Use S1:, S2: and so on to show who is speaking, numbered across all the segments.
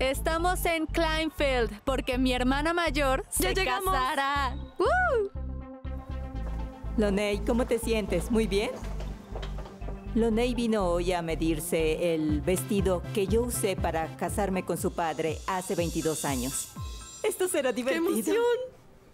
S1: Estamos en Kleinfeld porque mi hermana mayor
S2: ¡Ya
S1: se
S2: llegamos!
S1: casará. ¡Uh!
S3: Loney, ¿cómo te sientes? ¿Muy bien? Loney vino hoy a medirse el vestido que yo usé para casarme con su padre hace 22 años. Esto será
S2: ¡Qué
S3: divertido.
S2: emoción!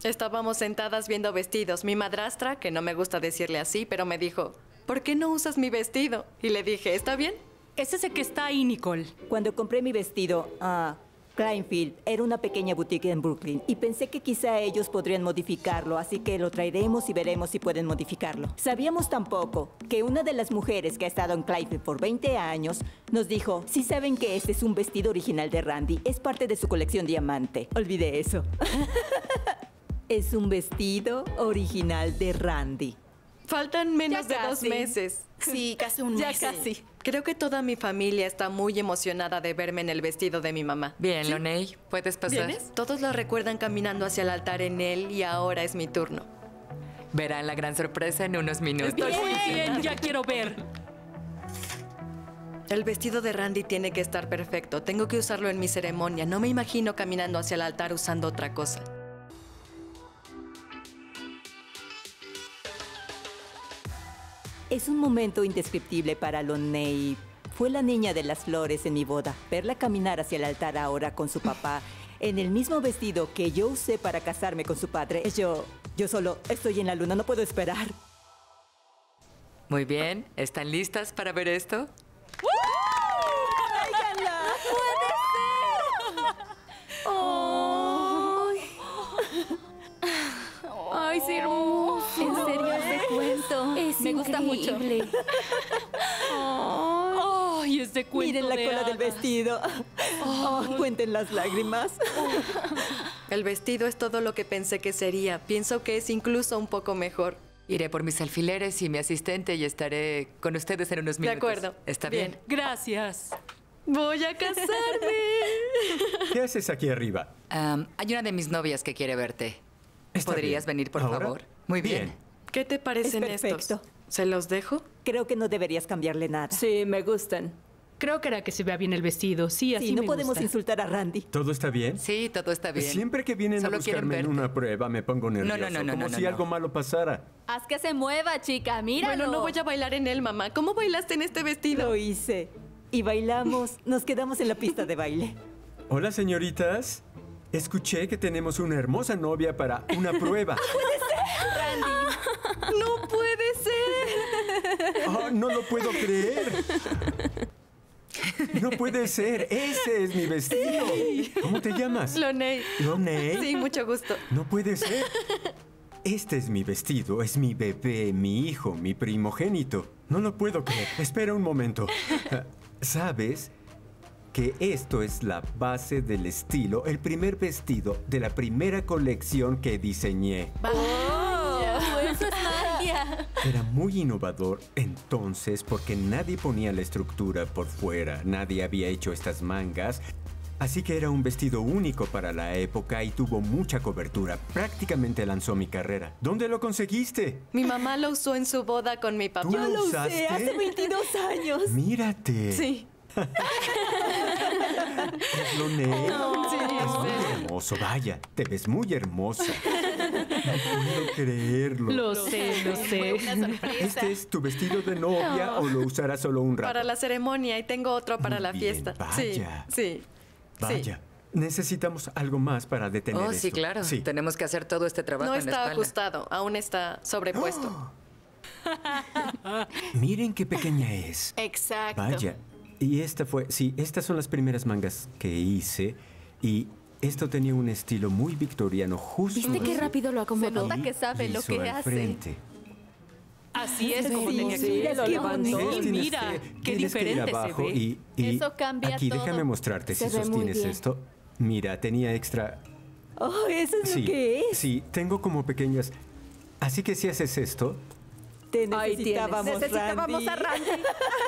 S2: Estábamos sentadas viendo vestidos. Mi madrastra, que no me gusta decirle así, pero me dijo, ¿por qué no usas mi vestido? Y le dije, ¿está bien?
S4: Es ese que está ahí, Nicole.
S3: Cuando compré mi vestido a Kleinfield, era una pequeña boutique en Brooklyn y pensé que quizá ellos podrían modificarlo, así que lo traeremos y veremos si pueden modificarlo. Sabíamos tampoco que una de las mujeres que ha estado en Kleinfield por 20 años nos dijo, si saben que este es un vestido original de Randy, es parte de su colección diamante. Olvidé eso. es un vestido original de Randy.
S2: Faltan menos
S1: Ya
S2: de dos meses.
S5: Sí, casi un
S1: Ya
S5: mes.
S1: casi.
S2: Creo que toda mi familia está muy emocionada de verme en el vestido de mi mamá.
S6: Bien, Loney, ¿puedes pasar?
S2: ¿Vienes? Todos lo recuerdan caminando hacia el altar en él y ahora es mi turno.
S6: Verán la gran sorpresa en unos minutos.
S4: Estoy muy bien, ya quiero ver.
S2: El vestido de Randy tiene que estar perfecto. Tengo que usarlo en mi ceremonia. No me imagino caminando hacia el altar usando otra cosa.
S3: Es un momento indescriptible para Loney. Fue la niña de las flores en mi boda. Verla caminar hacia el altar ahora con su papá en el mismo vestido que yo usé para casarme con su padre. Yo, yo solo estoy en la luna, no puedo esperar.
S6: Muy bien, ¿están listas para ver esto?
S1: Gusta mucho.
S4: Ay, ese cuento
S3: Miren la
S4: de
S3: cola del vestido. Oh, cuenten las lágrimas.
S2: El vestido es todo lo que pensé que sería. Pienso que es incluso un poco mejor.
S6: Iré por mis alfileres y mi asistente y estaré con ustedes en unos
S2: De
S6: minutos.
S2: acuerdo.
S6: ¿Está
S2: Bien.
S6: bien?
S4: Gracias.
S2: Voy a casarme.
S7: ¿Qué haces aquí arriba?
S6: Am, hay una de mis novias que quiere verte.
S7: Está
S6: ¿Podrías
S7: bien.
S6: venir, por
S7: ¿Ahora?
S6: favor? Muy bien.
S2: ¿Qué te parecen
S3: Es perfecto.
S2: estos? ¿Se los dejo?
S3: Creo que no deberías cambiarle nada.
S8: Sí, me gustan.
S4: Creo que era que se vea bien el vestido. Sí, así
S3: Sí, no
S4: me
S3: podemos
S4: gusta.
S3: insultar a Randy.
S7: ¿Todo está bien?
S6: Sí, todo está bien.
S7: Siempre que vienen
S6: Solo
S7: a buscarme en una prueba me pongo nervioso,
S6: no, no, no,
S7: como
S6: no,
S7: si
S6: no.
S7: algo malo pasara.
S1: Haz que se mueva, chica. Míralo.
S2: Bueno, no voy a bailar en él, mamá. ¿Cómo bailaste en este vestido?
S3: Lo hice. Y bailamos. Nos quedamos en la pista de baile.
S7: Hola, señoritas. Escuché que tenemos una hermosa novia para una prueba.
S2: ¡No puede ser!
S7: Oh, no lo puedo creer. No puede ser. Ese es mi vestido. ¿Cómo te llamas?
S2: Loney.
S7: Loney.
S2: Sí, mucho gusto.
S7: No puede ser. Este es mi vestido, es mi bebé, mi hijo, mi primogénito. No lo puedo creer. Espera un momento. ¿Sabes? Que esto es la base del estilo, el primer vestido de la primera colección que diseñé.
S1: Oh.
S7: Era muy innovador entonces porque nadie ponía la estructura por fuera, nadie había hecho estas mangas. Así que era un vestido único para la época y tuvo mucha cobertura. Prácticamente lanzó mi carrera. ¿Dónde lo conseguiste?
S2: Mi mamá lo usó en su boda con mi papá.
S7: ¿Tú
S3: Yo lo usé hace 22 años.
S7: Mírate.
S2: Sí.
S7: Es lo negro.
S2: Sí,
S7: Es muy hermoso. Vaya, te ves muy hermosa. No puedo creerlo.
S4: Lo sé, lo sé.
S7: ¿Este es tu vestido de novia o lo usarás solo un rato?
S2: Para la ceremonia y tengo otro para
S7: Muy
S2: la
S7: bien,
S2: fiesta.
S7: vaya.
S2: Sí, sí.
S7: Vaya. Necesitamos algo más para detener
S6: Oh, sí,
S7: esto.
S6: claro.
S7: Sí.
S6: Tenemos que hacer todo este trabajo
S2: No
S6: en
S2: está ajustado, aún está sobrepuesto.
S7: Miren qué pequeña es.
S5: Exacto.
S7: Vaya. Y esta fue, sí, estas son las primeras mangas que hice y esto tenía un estilo muy victoriano justo.
S5: ¿Viste qué rápido lo
S1: Se
S5: acomodó?
S1: nota que sabe lo que
S7: al
S1: hace.
S7: frente.
S4: Así es como
S3: Sí,
S4: tenía que
S3: sí, lo levantó.
S4: Y mira,
S7: que-
S4: qué
S7: tienes que
S4: diferente se ve.
S7: Y, y
S1: Eso cambia
S7: aquí
S1: todo.
S7: déjame mostrarte
S5: Se
S7: si sostienes esto. Mira, tenía extra.
S3: Oh, eso es
S7: Sí,
S3: lo que es.
S7: sí, tengo como pequeñas. Así que si haces esto,
S3: Te necesitábamos,
S1: Necesitábamos
S3: Randy.
S1: a Randy.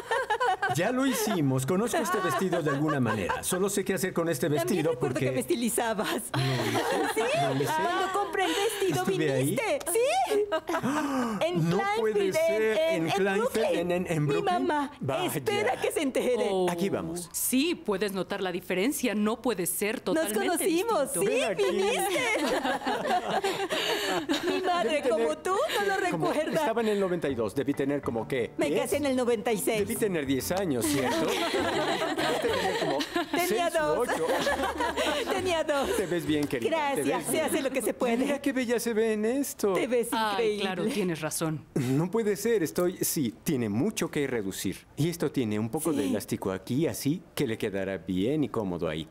S7: ya lo hicimos. Conozco este vestido de alguna manera. Solo sé qué hacer con este
S3: También
S7: vestido
S3: recuerdo
S7: porque
S3: que me estilizabas.
S7: ¿Sí?
S3: Cuando compré el vestido
S7: ¿Estuve ahí?
S3: viniste. Sí. En
S7: No puede ser, en
S3: en, Mi mamá
S7: Vaya.
S3: espera que se entere.
S4: Oh,
S7: Aquí vamos.
S4: Sí, puedes notar la diferencia. No puede ser
S3: Nos
S4: totalmente
S3: conocimos,
S4: distinto.
S3: sí, viniste. Mi madre,
S7: tener-
S3: como tú, no lo recuerda.
S7: Estaba en el 92, debí tener como qué.
S3: Me
S7: 10?
S3: casé en el 96.
S7: Debí tener 10 años, ¿cierto? Como
S3: Tenía dos. Tenía dos.
S7: Te ves bien, querida.
S3: Gracias,
S7: ves
S3: se hace lo que se
S7: Mira
S3: puede.
S7: qué bella se ve en esto.
S3: Te ves
S4: Ay,
S3: increíble.
S4: claro, tienes razón.
S7: No puede ser, estoy... Sí, tiene mucho que reducir. Y esto tiene un poco de
S3: Sí.
S7: elástico aquí, así, que le quedará bien y cómodo ahí.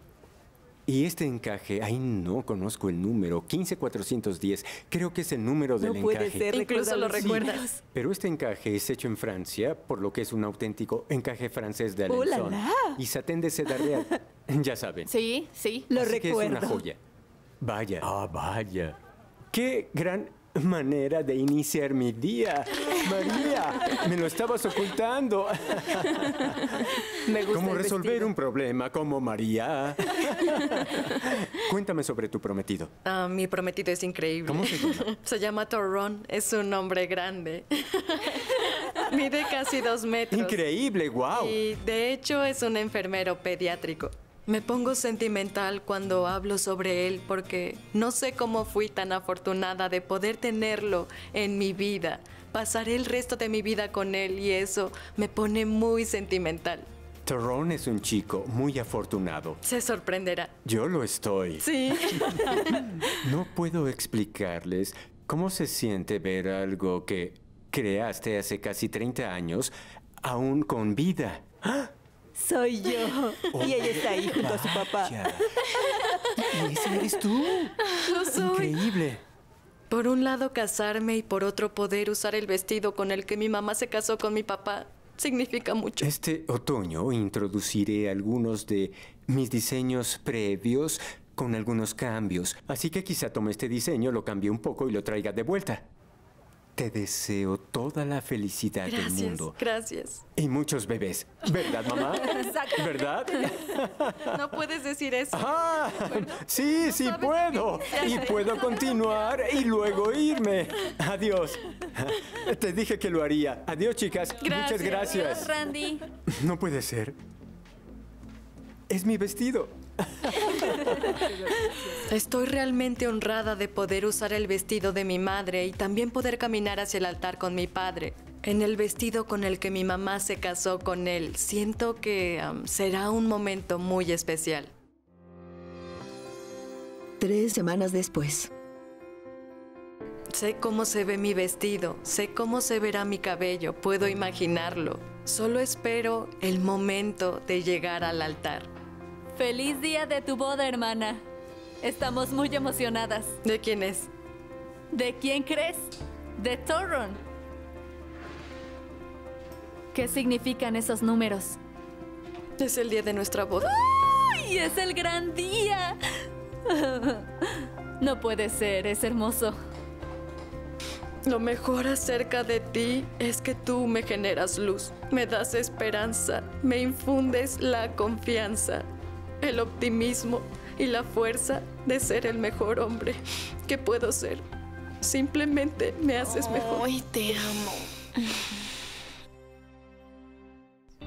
S7: Y este encaje, ay no conozco el número, 15410, creo que es el número del
S3: No puede
S7: encaje.
S3: ser.
S2: Incluso lo recuerdas.
S7: Pero este encaje es hecho en Francia, por lo que es un auténtico encaje francés de
S3: ¡Oh, la,
S7: Alençon.
S3: la!
S7: Y satén de seda real. ya saben.
S1: Sí, sí.
S3: Lo
S7: Así que es una
S3: recuerdo.
S7: joya. Vaya. Ah, vaya. Qué gran manera de iniciar mi día. María, me lo estabas ocultando.
S3: Me gusta
S7: ¿Cómo resolver
S3: vestido.
S7: un problema como María? Cuéntame sobre tu prometido.
S2: Ah, mi prometido es increíble.
S7: ¿Cómo se llama?
S2: Se llama Torron. Es un hombre grande. Mide casi dos metros.
S7: Increíble, wow.
S2: Y de hecho es un enfermero pediátrico. Me pongo sentimental cuando hablo sobre él porque no sé cómo fui tan afortunada de poder tenerlo en mi vida. Pasaré el resto de mi vida con él y eso me pone muy sentimental.
S7: Tyrone es un chico muy afortunado.
S2: Se sorprenderá.
S7: Yo lo estoy.
S2: Sí.
S7: No puedo explicarles cómo se siente ver algo que creaste hace casi 30 años aún con vida.
S3: Soy yo. Y ella está ahí junto a su papá.
S7: ¿Y ese eres tú?
S2: Lo soy.
S7: Increíble.
S2: Por un lado casarme y por otro poder usar el vestido con el que mi mamá se casó con mi papá significa mucho.
S7: Este otoño introduciré algunos de mis diseños previos con algunos cambios. Así que quizá tome este diseño, lo cambie un poco y lo traiga de vuelta. Te deseo toda la felicidad del
S2: Gracias,
S7: mundo.
S2: gracias.
S7: Y muchos bebés. ¿Verdad, mamá? ¿Verdad?
S2: No puedes decir eso.
S7: Ah, sí, sí puedo. Y puedo continuar y luego irme. Adiós. Te dije que lo haría. Adiós, chicas. Muchas gracias.
S1: Randy.
S7: No puede ser. Es mi vestido.
S2: Estoy realmente honrada de poder usar el vestido de mi madre y también poder caminar hacia el altar con mi padre. En el vestido con el que mi mamá se casó con él, siento que am, será un momento muy especial.
S5: Tres semanas después.
S2: Sé cómo se ve mi vestido, sé cómo se verá mi cabello, puedo imaginarlo. Solo espero el momento de llegar al altar.
S1: Feliz día de tu boda, hermana. Estamos muy emocionadas.
S2: ¿De quién es?
S1: ¿De quién crees? De Torron. ¿Qué significan esos números?
S2: Es el día de nuestra boda.
S1: ¡Ay, es el gran día! No puede ser, es hermoso.
S2: Lo mejor acerca de ti es que tú me generas luz, me das esperanza, me infundes la confianza, el optimismo y la fuerza de ser el mejor hombre que puedo ser. Simplemente me haces mejor.
S1: Ay, te amo.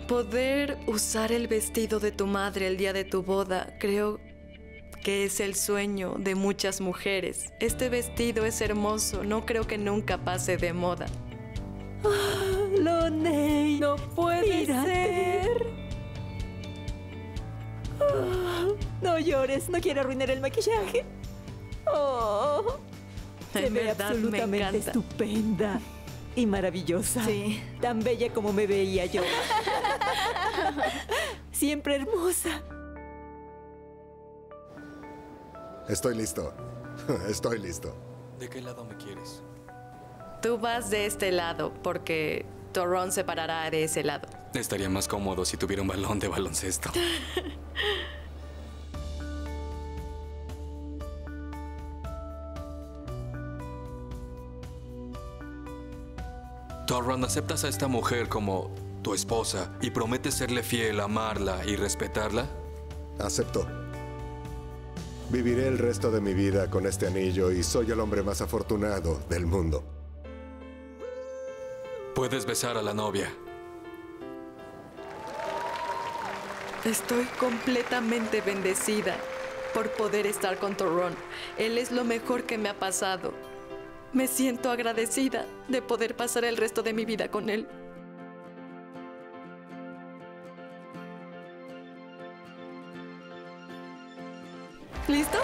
S2: Poder usar el vestido de tu madre el día de tu boda, creo que es el sueño de muchas mujeres. Este vestido es hermoso, no creo que nunca pase de moda.
S3: Loney.
S1: No puede
S3: Mírate.
S1: ser.
S3: Oh, no llores, no quiero arruinar el maquillaje. Oh, se
S2: En
S3: ve
S2: verdad
S3: absolutamente estupenda y maravillosa.
S1: Sí.
S3: Tan bella como me veía yo. Siempre hermosa.
S8: Estoy listo. Estoy listo.
S9: ¿De qué lado me quieres?
S2: Tú vas de este lado porque Torron se parará de ese lado.
S9: Estaría más cómodo si tuviera un balón de baloncesto. Torron, ¿aceptas a esta mujer como tu esposa y prometes serle fiel, amarla y respetarla?
S8: Acepto. Viviré el resto de mi vida con este anillo y soy el hombre más afortunado del mundo.
S9: Puedes besar a la novia.
S2: Estoy completamente bendecida por poder estar con Torron. Él es lo mejor que me ha pasado. Me siento agradecida de poder pasar el resto de mi vida con él. ¿Listo?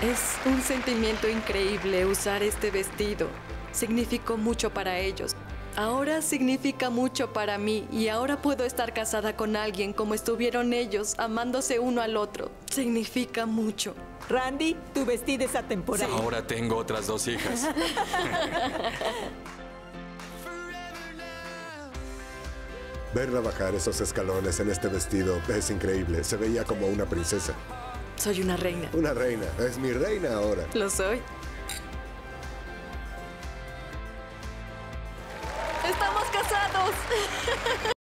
S2: Es un sentimiento increíble usar este vestido. Significó mucho para ellos. Ahora significa mucho para mí y ahora puedo estar casada con alguien como estuvieron ellos, amándose uno al otro. Significa mucho.
S3: Randy, tu vestido es atemporal.
S9: Ahora tengo otras dos hijas.
S8: Verla bajar esos escalones en este vestido es increíble. Se veía como una princesa.
S2: Soy una reina.
S8: Una reina. Es mi reina ahora.
S2: Lo soy. estamos casados.